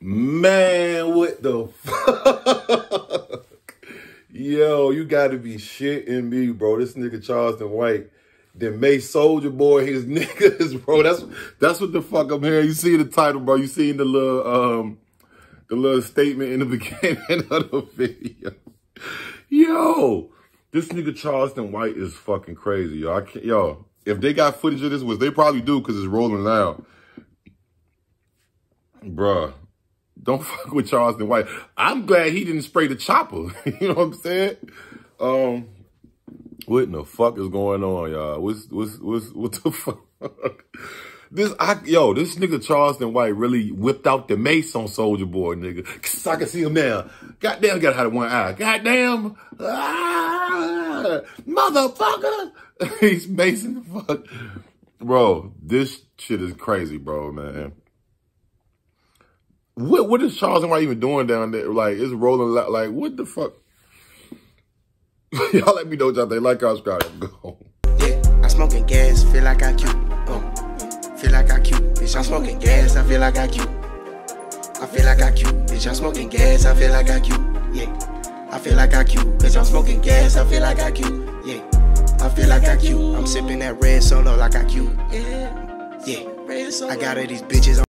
Man, what the fuck? Yo, you gotta be shitting me, bro. This nigga Charleston White then May Soulja Boy his niggas, bro. That's that's what the fuck I'm hearing. You see the title, bro. You seen the little um the little statement in the beginning of the video. Yo, this nigga Charleston White is fucking crazy, yo. I can't, yo, if they got footage of this, which they probably do because it's Rolling Loud. Bruh, don't fuck with Charleston White. I'm glad he didn't spray the chopper. you know what I'm saying? Um, what in the fuck is going on, y'all? What's what's what's what the fuck? This I yo, this nigga Charleston White really whipped out the mace on Soulja Boy, nigga. Cause I can see him now. Goddamn, got out of one eye. Goddamn, ah, motherfucker. He's macing the fuck, bro. This shit is crazy, bro, man. What what is Charleston White even doing down there? Like it's rolling like what the fuck? Y'all let me know what y'all think. Like, subscribe, go. Yeah, I'm smoking gas, feel like EyeQ. Oh, feel like EyeQ. Bitch, I'm smoking gas, I feel like EyeQ. I feel like EyeQ. Bitch, I'm smoking gas, I feel like EyeQ. Yeah, I feel like EyeQ. Bitch, I'm smoking gas, I feel like EyeQ. Yeah, I feel like EyeQ. I'm sipping that red solo like EyeQ. Yeah, yeah. I got all these bitches.